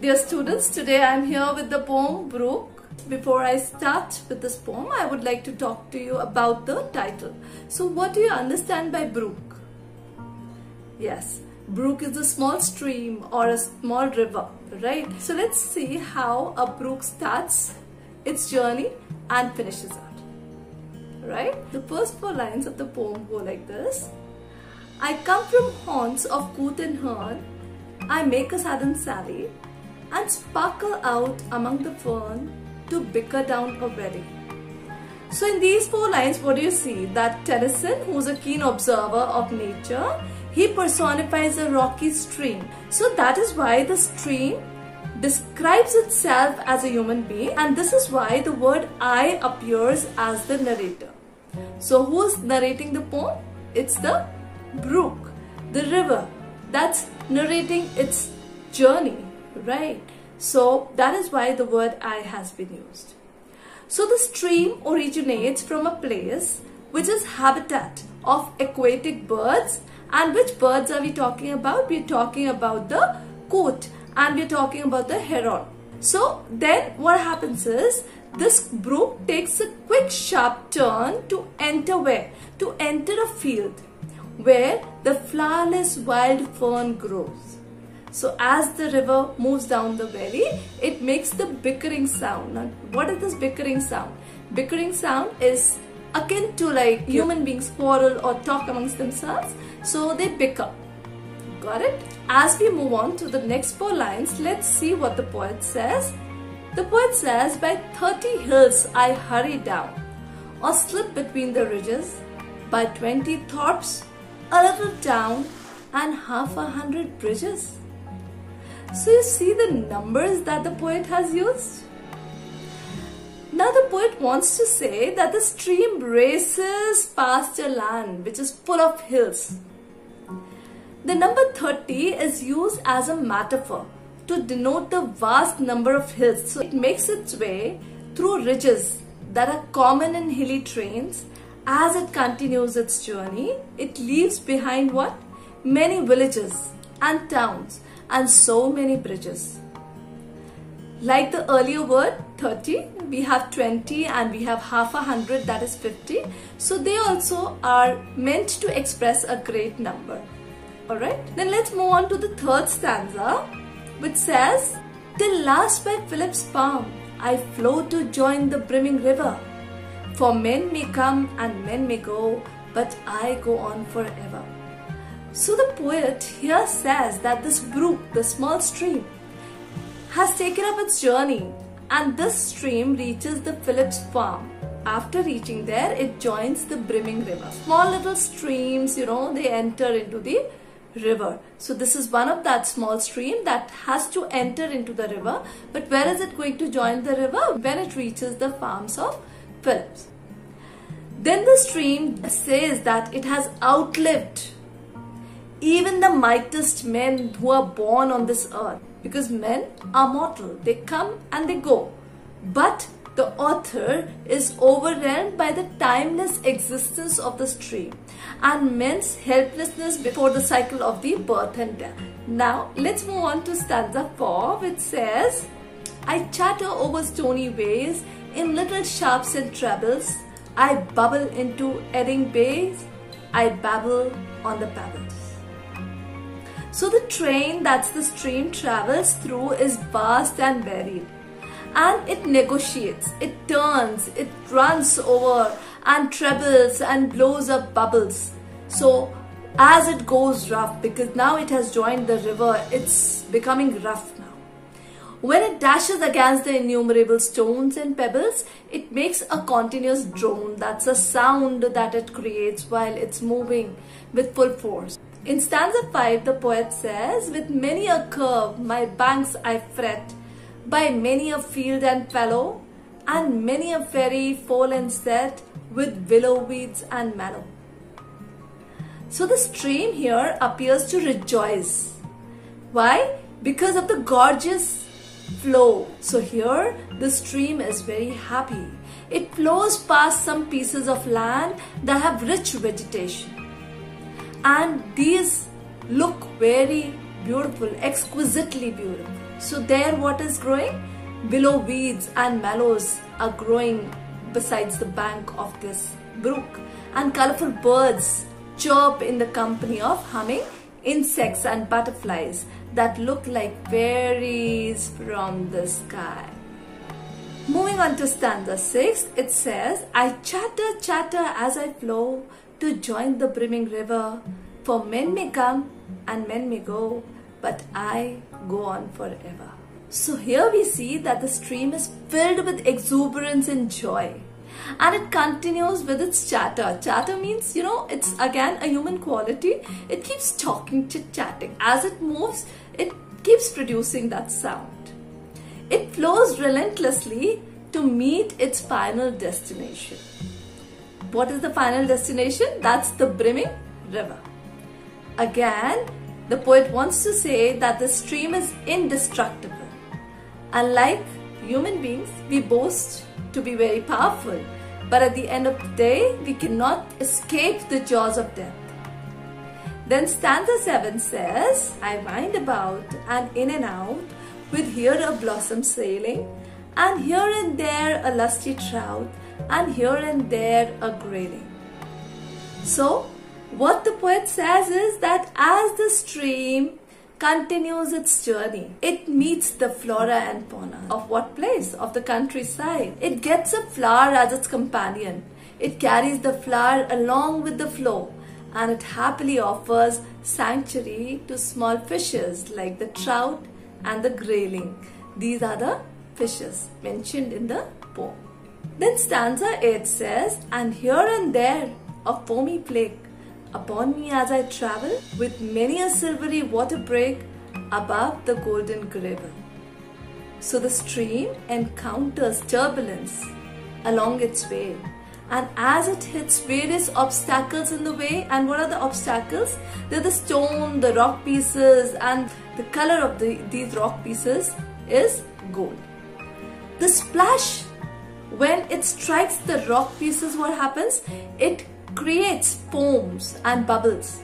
Dear students, today I am here with the poem Brook. Before I start with this poem, I would like to talk to you about the title. So what do you understand by brook? Yes, brook is a small stream or a small river, right? So let's see how a brook starts its journey and finishes out, right? The first four lines of the poem go like this. I come from haunts of coot and I make a sudden sally, and sparkle out among the fern to bicker down a valley. So in these four lines, what do you see? That Tennyson, who's a keen observer of nature, he personifies a rocky stream. So that is why the stream describes itself as a human being and this is why the word I appears as the narrator. So who's narrating the poem? It's the brook, the river that's narrating its journey right? So that is why the word I has been used. So the stream originates from a place which is habitat of aquatic birds and which birds are we talking about? We're talking about the coot and we're talking about the heron. So then what happens is this brook takes a quick sharp turn to enter where? To enter a field where the flowerless wild fern grows. So as the river moves down the valley, it makes the bickering sound. Now, what is this bickering sound? Bickering sound is akin to like human beings quarrel or talk amongst themselves. So they bicker. Got it? As we move on to the next four lines, let's see what the poet says. The poet says, by 30 hills I hurry down, or slip between the ridges, by 20 thorps, a little town, and half a hundred bridges. So you see the numbers that the poet has used? Now the poet wants to say that the stream races past a land which is full of hills. The number 30 is used as a metaphor to denote the vast number of hills. So it makes its way through ridges that are common in hilly terrains. As it continues its journey, it leaves behind what? Many villages and towns and so many bridges. Like the earlier word 30, we have 20 and we have half a hundred that is 50. So they also are meant to express a great number. Alright, then let's move on to the third stanza which says, Till last by Philip's palm I flow to join the brimming river. For men may come and men may go, but I go on forever. So the poet here says that this brook, the small stream, has taken up its journey and this stream reaches the Phillips farm. After reaching there, it joins the brimming river. Small little streams, you know, they enter into the river. So this is one of that small stream that has to enter into the river. But where is it going to join the river? When it reaches the farms of Phillips. Then the stream says that it has outlived even the mightiest men who are born on this earth. Because men are mortal, they come and they go. But the author is overwhelmed by the timeless existence of the stream and men's helplessness before the cycle of the birth and death. Now, let's move on to stanza 4 which says, I chatter over stony ways in little sharps and trebles. I bubble into erring bays. I babble on the pebbles. So the train that the stream travels through is vast and varied. And it negotiates, it turns, it runs over and trebles and blows up bubbles. So as it goes rough, because now it has joined the river, it's becoming rough now. When it dashes against the innumerable stones and pebbles, it makes a continuous drone. That's a sound that it creates while it's moving with full force. In stanza 5, the poet says, With many a curve my banks I fret, by many a field and fallow, and many a ferry fall and set, with willow weeds and mallow. So the stream here appears to rejoice. Why? Because of the gorgeous flow. So here the stream is very happy. It flows past some pieces of land that have rich vegetation and these look very beautiful exquisitely beautiful So there what is growing? Willow weeds and mallows are growing besides the bank of this brook. And colorful birds chirp in the company of humming insects and butterflies that look like fairies from the sky. Moving on to stanza 6, it says, I chatter, chatter as I flow to join the brimming river. For men may come and men may go, but I go on forever. So here we see that the stream is filled with exuberance and joy. And it continues with its chatter. Chatter means, you know, it's again a human quality. It keeps talking, chit chatting. As it moves, it keeps producing that sound. It flows relentlessly to meet its final destination. What is the final destination? That's the brimming river. Again, the poet wants to say that the stream is indestructible. Unlike human beings, we boast to be very powerful, but at the end of the day, we cannot escape the jaws of death. Then stanza 7 says, I wind about and in and out with here a blossom sailing and here and there a lusty trout and here and there a grayling. So, what the poet says is that as the stream continues its journey, it meets the flora and fauna of what place? Of the countryside. It gets a flower as its companion. It carries the flower along with the flow and it happily offers sanctuary to small fishes like the trout and the grayling. These are the fishes mentioned in the poem. Then stanza 8 says, And here and there a foamy flake. Upon me as I travel with many a silvery water break above the golden gravel. So the stream encounters turbulence along its way. And as it hits various obstacles in the way and what are the obstacles? They're the stone the rock pieces and the color of the, these rock pieces is gold. The splash when it strikes the rock pieces what happens it creates foams and bubbles.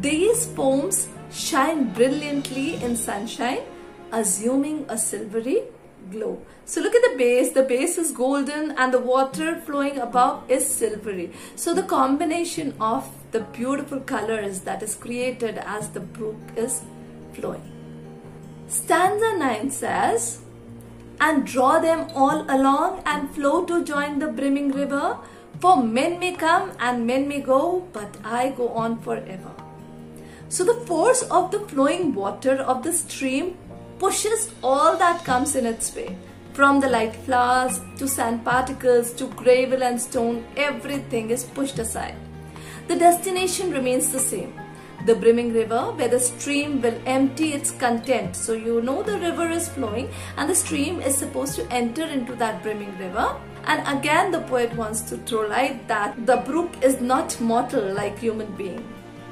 These foams shine brilliantly in sunshine, assuming a silvery glow. So look at the base. The base is golden and the water flowing above is silvery. So the combination of the beautiful colors that is created as the brook is flowing. Stanza 9 says, And draw them all along and flow to join the brimming river for men may come and men may go, but I go on forever. So the force of the flowing water of the stream pushes all that comes in its way. From the light flowers to sand particles to gravel and stone, everything is pushed aside. The destination remains the same. The brimming river where the stream will empty its content. So you know the river is flowing and the stream is supposed to enter into that brimming river and again the poet wants to throw light that the brook is not mortal like human being.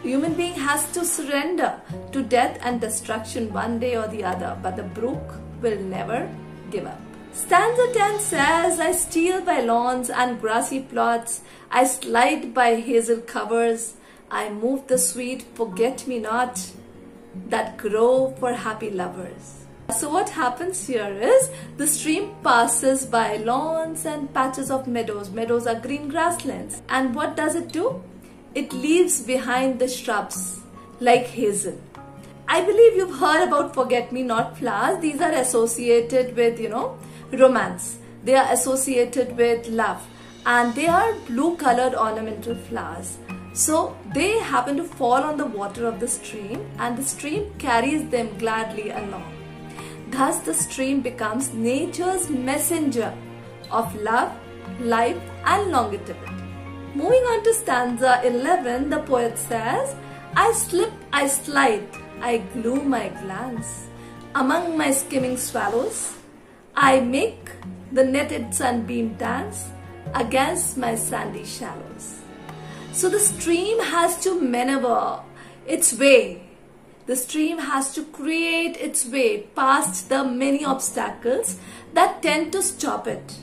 Human being has to surrender to death and destruction one day or the other, but the brook will never give up. Stanza 10 says, I steal by lawns and grassy plots, I slide by hazel covers, I move the sweet forget-me-not that grow for happy lovers. So what happens here is the stream passes by lawns and patches of meadows. Meadows are green grasslands. And what does it do? It leaves behind the shrubs like hazel. I believe you've heard about forget-me-not flowers. These are associated with, you know, romance. They are associated with love. And they are blue colored ornamental flowers. So they happen to fall on the water of the stream and the stream carries them gladly along. Thus, the stream becomes nature's messenger of love, life, and longevity. Moving on to stanza 11, the poet says, I slip, I slide, I glue my glance. Among my skimming swallows, I make the netted sunbeam dance against my sandy shallows. So the stream has to maneuver its way the stream has to create its way past the many obstacles that tend to stop it.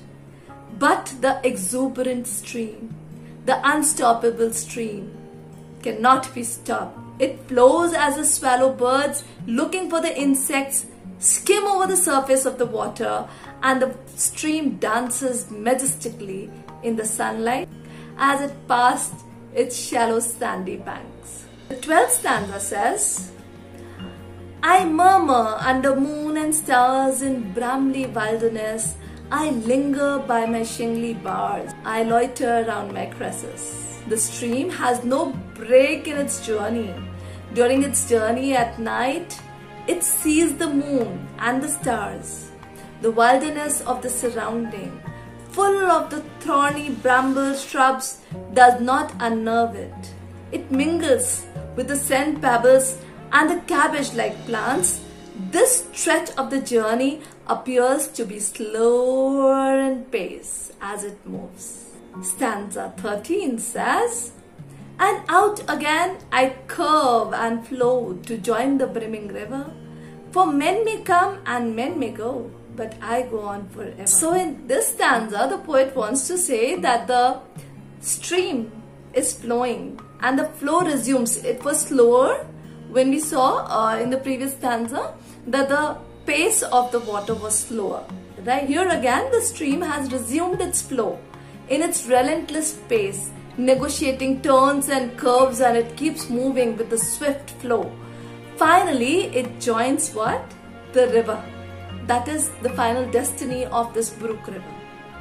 But the exuberant stream, the unstoppable stream, cannot be stopped. It flows as a swallow birds looking for the insects skim over the surface of the water and the stream dances majestically in the sunlight as it passed its shallow sandy banks. The 12th stanza says, I murmur under moon and stars in brambly wilderness. I linger by my shingly bars. I loiter around my cresses. The stream has no break in its journey. During its journey at night, it sees the moon and the stars, the wilderness of the surrounding, full of the thorny bramble shrubs, does not unnerve it. It mingles with the scent pebbles and the cabbage-like plants. This stretch of the journey appears to be slower in pace as it moves. Stanza 13 says, and out again I curve and flow to join the brimming river. For men may come and men may go, but I go on forever. So in this stanza, the poet wants to say that the stream is flowing and the flow resumes. It was slower when we saw uh, in the previous stanza that the pace of the water was slower. Right here again, the stream has resumed its flow in its relentless pace negotiating turns and curves and it keeps moving with the swift flow. Finally, it joins what? The river. That is the final destiny of this Brook River.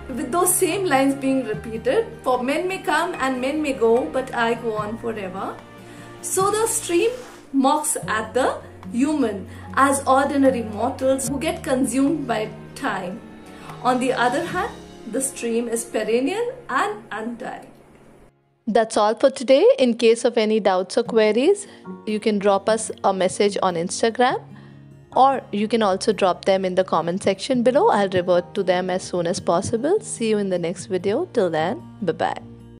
With those same lines being repeated, for men may come and men may go, but I go on forever. So the stream mocks at the human as ordinary mortals who get consumed by time. On the other hand, the stream is perennial and undying. That's all for today. In case of any doubts or queries, you can drop us a message on Instagram or you can also drop them in the comment section below. I'll revert to them as soon as possible. See you in the next video. Till then, bye bye.